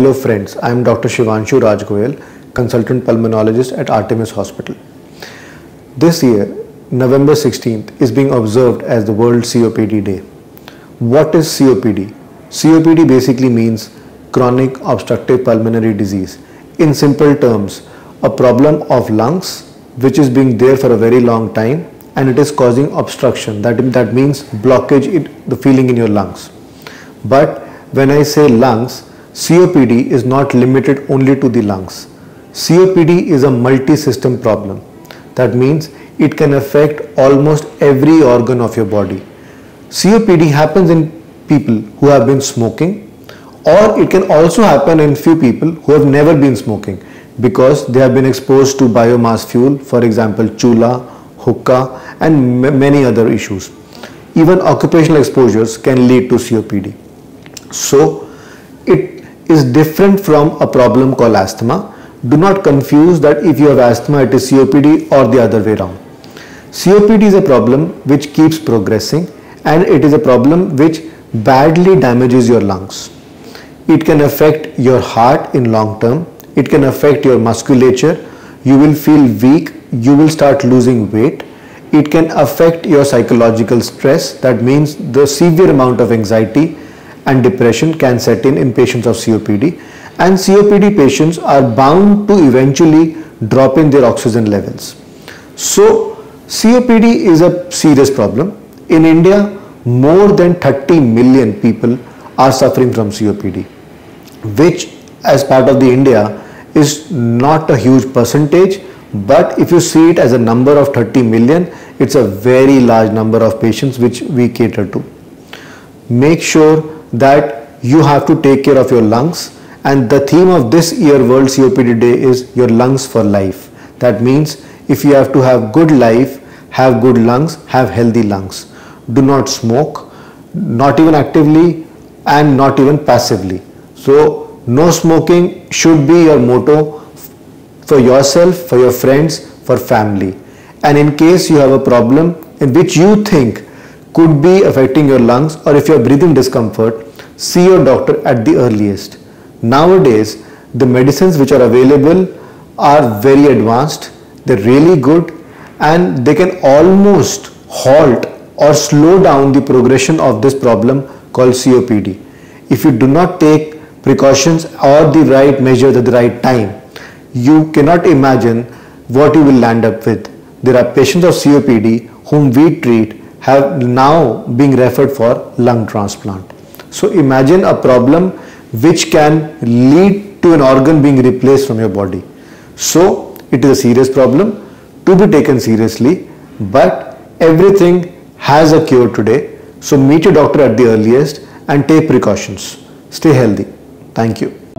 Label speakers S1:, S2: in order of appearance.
S1: Hello friends, I am Dr. Shivanshu Raj Goyal, consultant pulmonologist at Artemis Hospital. This year, November 16th is being observed as the World COPD Day. What is COPD? COPD basically means chronic obstructive pulmonary disease. In simple terms, a problem of lungs which is being there for a very long time and it is causing obstruction. That, that means blockage, in, the feeling in your lungs. But when I say lungs, COPD is not limited only to the lungs. COPD is a multi-system problem. That means it can affect almost every organ of your body. COPD happens in people who have been smoking or it can also happen in few people who have never been smoking because they have been exposed to biomass fuel, for example, chula, hookah and many other issues. Even occupational exposures can lead to COPD. So, is different from a problem called asthma. Do not confuse that if you have asthma it is COPD or the other way around. COPD is a problem which keeps progressing and it is a problem which badly damages your lungs. It can affect your heart in long term. It can affect your musculature. You will feel weak. You will start losing weight. It can affect your psychological stress. That means the severe amount of anxiety and depression can set in in patients of COPD and COPD patients are bound to eventually drop in their oxygen levels. So COPD is a serious problem. In India, more than 30 million people are suffering from COPD, which as part of the India is not a huge percentage, but if you see it as a number of 30 million, it's a very large number of patients which we cater to. Make sure that you have to take care of your lungs and the theme of this year World COPD Day is your lungs for life. That means if you have to have good life, have good lungs, have healthy lungs. Do not smoke, not even actively and not even passively. So no smoking should be your motto for yourself, for your friends, for family. And in case you have a problem in which you think could be affecting your lungs or if you are breathing discomfort, see your doctor at the earliest. Nowadays, the medicines which are available are very advanced, they're really good and they can almost halt or slow down the progression of this problem called COPD. If you do not take precautions or the right measures at the right time, you cannot imagine what you will land up with. There are patients of COPD whom we treat have now being referred for lung transplant. So imagine a problem which can lead to an organ being replaced from your body. So it is a serious problem to be taken seriously but everything has a cure today. So meet your doctor at the earliest and take precautions. Stay healthy. Thank you.